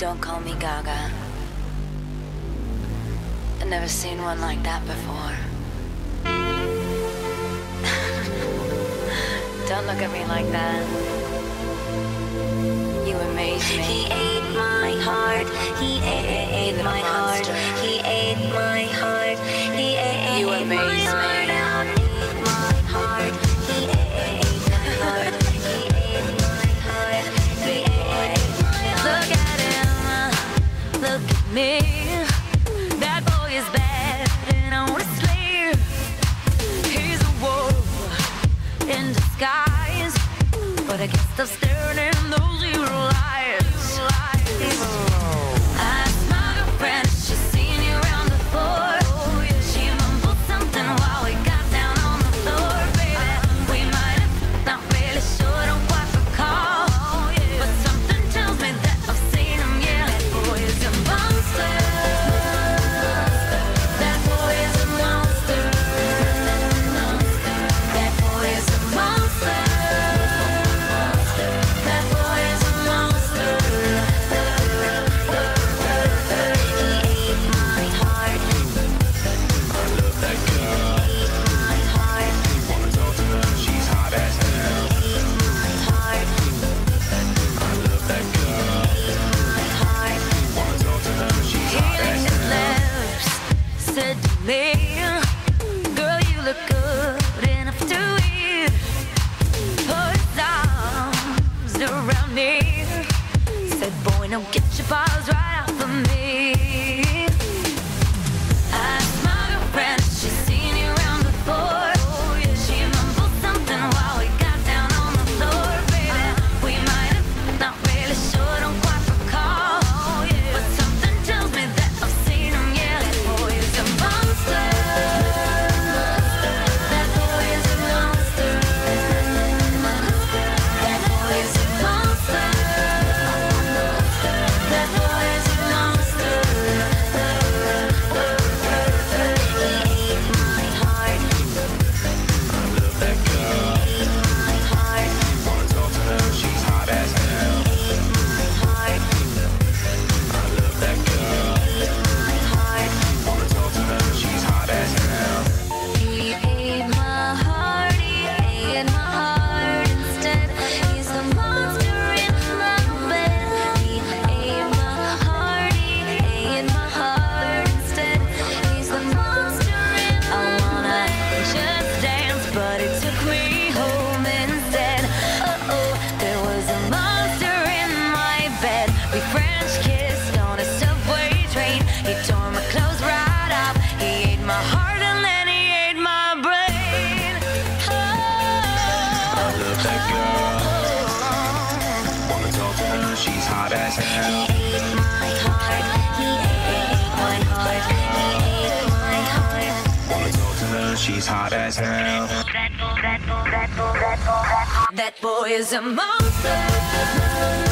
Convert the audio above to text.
Don't call me Gaga. I've never seen one like that before. Don't look at me like that. You amaze me. He ate my heart. He ate, ate my monster. heart. He ate my heart. He ate you amaze me. Heart. of staring Good boy, now get your balls right off of me. We French kissed on a subway train. He tore my clothes right up. He ate my heart and then he ate my brain. I. Wanna talk to her? She's hot as hell. He ate my heart. He ate my heart. He ate my heart. Wanna talk to her? She's hot as hell. That boy is a monster.